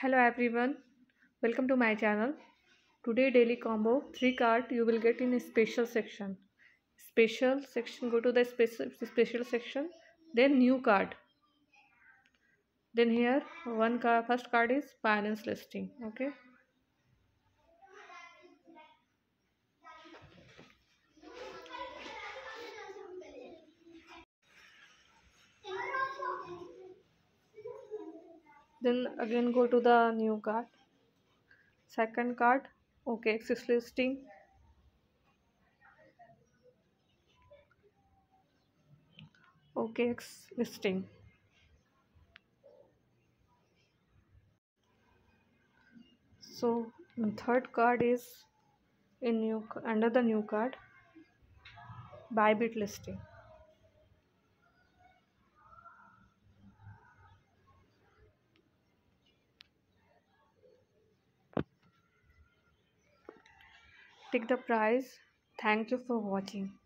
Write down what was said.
hello everyone. Welcome to my channel. Today daily combo three card you will get in a special section. Special section go to the special special section then new card. Then here one card first card is Binance listing okay then again go to the new card. Second card. Okay access listing. OKX listing. So third card is in new under the new card. Buy Bybit listing take the prize. Thank you for watching